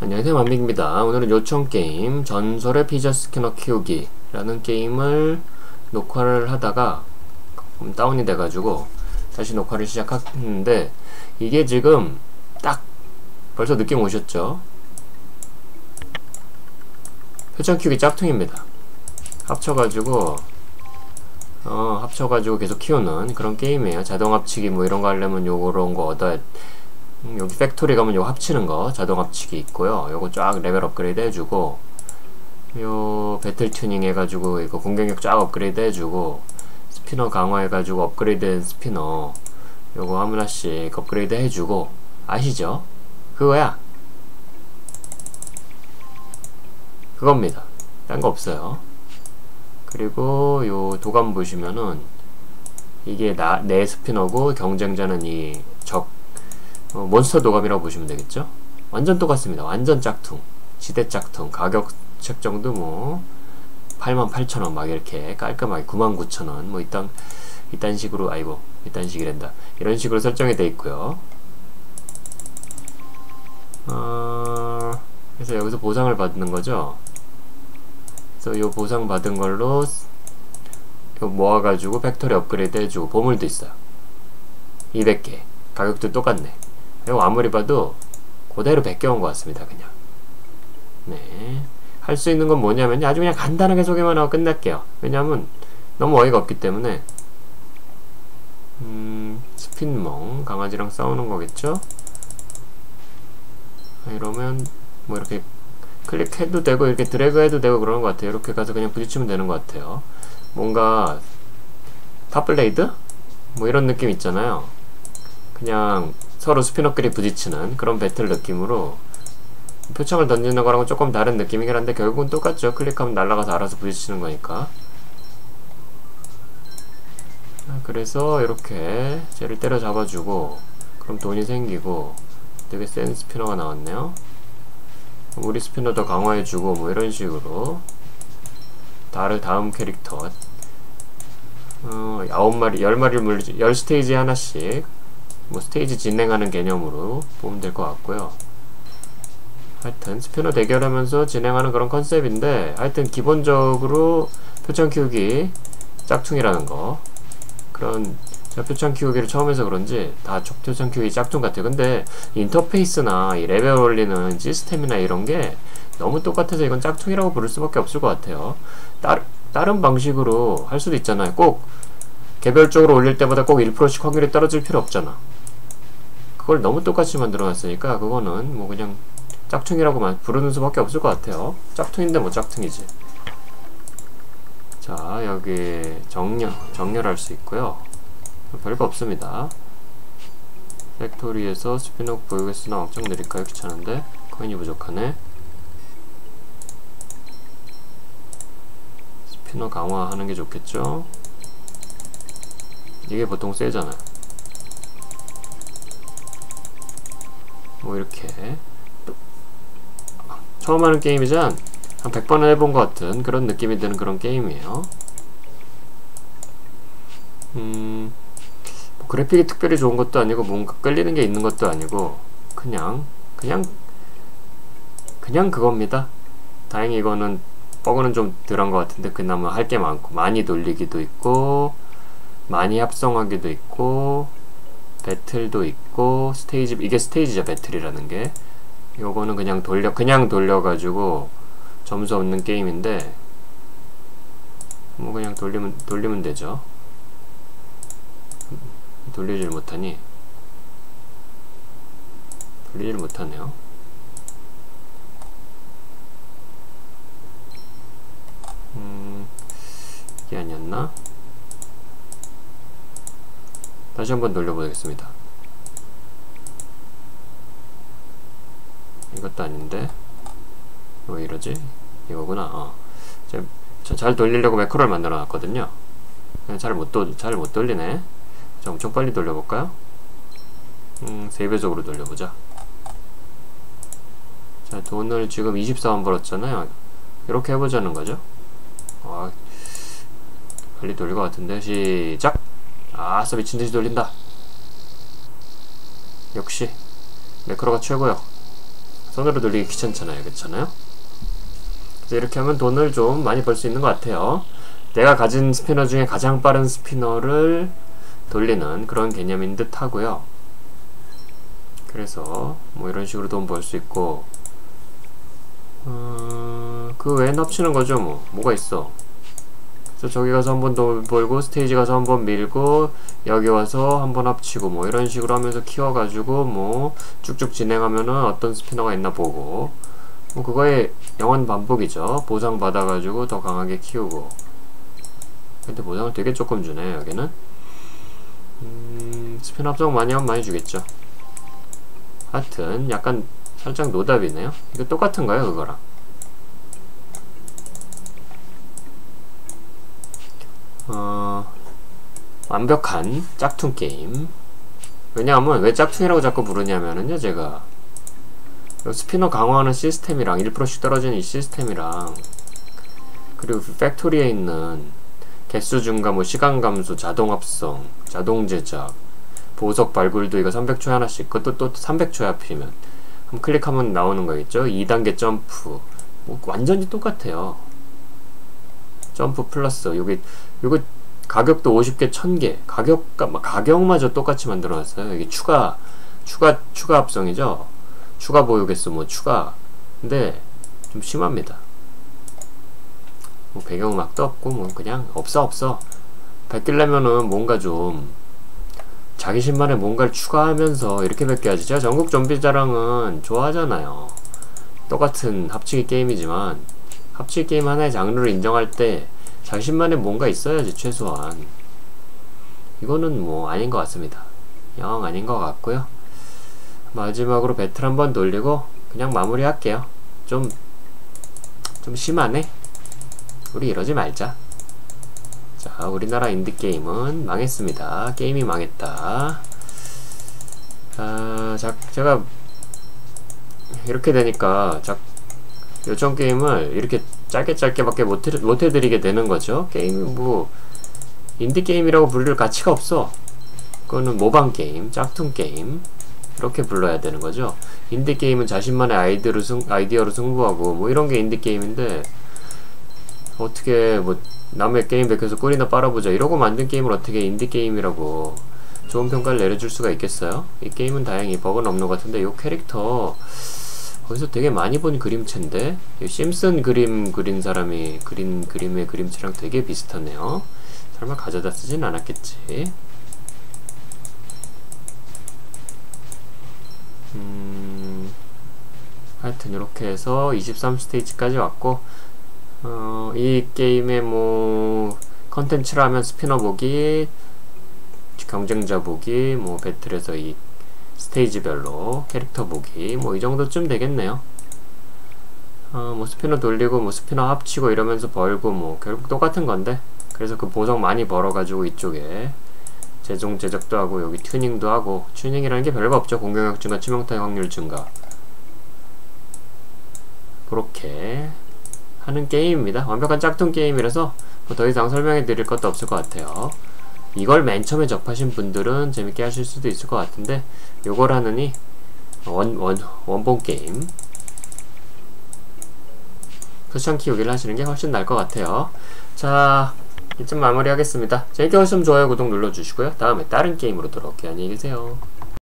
안녕하세요 만빅입니다. 오늘은 요청게임 전설의 피자 스캐너 키우기 라는 게임을 녹화를 하다가 다운이 돼가지고 다시 녹화를 시작했는데 이게 지금 딱 벌써 느낌 오셨죠? 표정 키우기 짝퉁입니다. 합쳐가지고 어 합쳐가지고 계속 키우는 그런 게임이에요. 자동 합치기 뭐 이런 거 하려면 요런 거 얻어야 음, 여기 factory 가면 요 합치는 거 자동 합치기 있고요. 요거 쫙 레벨 업그레이드 해주고 요 배틀 튜닝 해가지고 이거 공격력 쫙 업그레이드 해주고 spinner 강화해가지고 업그레이드된 spinner 요거 하나씩 업그레이드 해주고 아시죠? 그거야. 그겁니다. 딴 거 없어요. 그리고 요 도감 보시면은 이게 나, 내 스피너고 경쟁자는 이 적 어, 몬스터 도감이라고 보시면 되겠죠? 완전 똑같습니다. 완전 짝퉁. 지대 짝퉁. 가격 책정도 뭐 88,000원 막 이렇게 깔끔하게 99,000원 뭐 이딴 이딴 식으로 아이고 이딴 식이란다. 이런 식으로 설정이 되어 있고요. 어, 그래서 여기서 보상을 받는 거죠. 그래서 요 보상 받은 걸로 요 모아가지고 factory 업그레이드 해주고 보물도 있어요. 200개. 가격도 똑같네. 이거 아무리 봐도 그대로 베껴온 것 같습니다. 그냥. 네. 할 수 있는 건 뭐냐면 아주 그냥 간단하게 소개만 하고 끝낼게요. 왜냐하면 너무 어이가 없기 때문에 음, 스핀멍 강아지랑 싸우는 거겠죠? 아, 이러면 뭐 이렇게 클릭해도 되고 이렇게 드래그 해도 되고 그러는 것 같아요. 이렇게 가서 그냥 부딪히면 되는 것 같아요. 뭔가 탑블레이드? 뭐 이런 느낌 있잖아요. 그냥 서로 spinner끼리 부딪히는 그런 배틀 느낌으로 표창을 던지는 거랑은 조금 다른 느낌이긴 한데 결국은 똑같죠. 클릭하면 날아가서 알아서 부딪히는 거니까. 그래서 이렇게 쟤를 때려 잡아주고 그럼 돈이 생기고 되게 센 spinner가 나왔네요. 우리 spinner도 강화해주고 뭐 이런 식으로 다른 다음 캐릭터 어, 9마리, 10마리를 물리지 10스테이지 하나씩 뭐 스테이지 진행하는 개념으로 보면 될 것 같고요. 하여튼 spinner 대결하면서 진행하는 그런 컨셉인데 하여튼 기본적으로 표창 키우기 짝퉁이라는 거 그런 제가 표창 키우기를 처음 해서 그런지 다 표창 키우기 짝퉁 같아요. 근데 인터페이스나 이 레벨 올리는 시스템이나 이런 게 너무 똑같아서 이건 짝퉁이라고 부를 수밖에 없을 것 같아요. 따, 다른 방식으로 할 수도 있잖아요. 꼭 개별적으로 올릴 때보다 꼭 1%씩 확률이 떨어질 필요 없잖아. 그걸 너무 똑같이 만들어놨으니까 그거는 뭐 그냥 짝퉁이라고 부르는 수밖에 없을 것 같아요. 짝퉁인데 뭐 짝퉁이지. 자 여기 정렬, 정렬할 수 있고요. 별거 없습니다. factory에서 스피노 보이겠으나 엄청 느릴까요? 귀찮은데 코인이 부족하네. spinner 강화하는 게 좋겠죠? 이게 보통 세잖아요. 뭐 이렇게. 처음 하는 게임이자 한 100번은 해본 것 같은 그런 느낌이 드는 그런 게임이에요. 음, 뭐 그래픽이 특별히 좋은 것도 아니고 뭔가 끌리는 게 있는 것도 아니고 그냥 그냥 그냥 그겁니다. 다행히 이거는 버그는 좀 덜한 것 같은데 그나마 할 게 많고 많이 돌리기도 있고 많이 합성하기도 있고 배틀도 있고 스테이지 이게 스테이지죠 배틀이라는 게. 요거는 그냥 돌려 그냥 돌려가지고 점수 얻는 게임인데 뭐 그냥 돌리면 돌리면 되죠. 돌리질 못하니? 돌리질 못하네요. 음 이게 아니었나? 다시 한번 돌려보겠습니다. 이것도 아닌데 왜 이러지? 이거구나. 어. 잘 돌리려고 매크로를 만들어 놨거든요. 잘못 잘못 돌리네. 자, 엄청 빨리 돌려볼까요? 음, 세배속으로 돌려보자. 자, 돈을 지금 24원 벌었잖아요. 이렇게 해보자는 거죠. 아, 빨리 돌릴 것 같은데. 시작! 아싸 미친듯이 돌린다. 역시 매크로가 최고요. 손으로 돌리기 귀찮잖아요. 그렇잖아요? 이렇게 하면 돈을 좀 많이 벌 수 있는 것 같아요. 내가 가진 스피너 중에 가장 빠른 스피너를 돌리는 그런 개념인 듯 하고요. 그래서 뭐 이런 식으로 돈 벌 수 있고 어, 그 외엔 합치는 거죠 뭐. 뭐가 있어 그래서 저기 가서 한번돈 벌고 스테이지 가서 한번 밀고 여기 와서 한번 합치고 뭐 이런 식으로 하면서 키워가지고 뭐 쭉쭉 진행하면은 어떤 스피너가 있나 보고. 뭐 그거의 영원 반복이죠. 보상 받아가지고 더 강하게 키우고. 근데 보상을 되게 조금 주네 여기는. 음, 스피너 합성 많이 하면 많이 주겠죠. 하여튼 약간 살짝 노답이네요. 이거 똑같은가요 그거랑 어, 완벽한 짝퉁 게임. 왜냐하면 왜 짝퉁이라고 자꾸 부르냐면은요 제가 spinner 강화하는 시스템이랑 1%씩 떨어지는 이 시스템이랑 그리고 그 factory에 있는 개수 증가, 뭐 시간 감소, 자동 합성, 자동 제작, 보석 발굴도 이거 300초에 하나씩 그것도 또 300초에 하필이면. 한번 클릭하면 나오는 거 있죠? 2단계 점프. 뭐 완전히 똑같아요. 점프 플러스. 여기 요거 가격도 50개 1000개. 가격 가격마저 똑같이 만들어 놨어요. 이게 추가 추가 추가 합성이죠? 추가 보유 개수 뭐 추가. 근데 좀 심합니다. 뭐 배경음악도 없고 뭐 그냥 없어 없어. 베끼려면은 뭔가 좀 자기 신발에 뭔가를 추가하면서 이렇게 베껴야지. 제가 전국 좀비 자랑은 좋아하잖아요. 똑같은 합치기 게임이지만 합치기 게임 하나의 장르를 인정할 때 자신만의 뭔가 있어야지 최소한. 이거는 뭐 아닌 것 같습니다. 영 아닌 것 같고요. 마지막으로 배틀 한번 돌리고 그냥 마무리 할게요. 좀 좀 심하네. 우리 이러지 말자. 자 우리나라 인디게임은 망했습니다. 게임이 망했다. 아, 자, 제가 이렇게 되니까 자, 요청 게임을 이렇게 짧게 짧게밖에 못, 해, 못 해드리게 되는 거죠. 게임이 뭐 인디 게임이라고 부를 가치가 없어. 그거는 모방 게임, 짝퉁 게임 이렇게 불러야 되는 거죠. 인디 게임은 자신만의 아이디어로, 승, 아이디어로 승부하고 뭐 이런 게 인디 게임인데 어떻게 뭐 남의 게임 베껴서 꿀이나 빨아보자 이러고 만든 게임을 어떻게 인디 게임이라고 좋은 평가를 내려줄 수가 있겠어요? 이 게임은 다행히 버그는 없는 것 같은데 이 캐릭터 거기서 되게 많이 본 그림체인데 심슨 그림 그린 사람이 그린 그림의 그림체랑 되게 비슷하네요. 설마 가져다 쓰진 않았겠지? 음, 하여튼 이렇게 해서 23스테이지까지 왔고 어, 이 게임의 뭐 컨텐츠라면 spinner 보기 경쟁자 보기 뭐 battle에서 이 스테이지별로 캐릭터 보기. 뭐 이 정도쯤 되겠네요. 어, 뭐 spinner 돌리고 뭐 spinner 합치고 이러면서 벌고 뭐 결국 똑같은 건데. 그래서 그 보석 많이 벌어가지고 이쪽에 자동 제작도 하고 여기 튜닝도 하고. 튜닝이라는 게 별거 없죠. 공격력 증가 치명타 확률 증가. 그렇게 하는 게임입니다. 완벽한 짝퉁 게임이라서 뭐 더 이상 설명해 드릴 것도 없을 것 같아요 이걸 맨 처음에 접하신 분들은 재밌게 하실 수도 있을 것 같은데 요걸 하느니 원, 원, 원본 게임. 쿠션 키우기를 하시는 게 훨씬 나을 것 같아요. 자 이쯤 마무리하겠습니다. 재밌게 보셨으면 좋아요 구독 눌러주시고요. 다음에 다른 게임으로 돌아올게요. 안녕히 계세요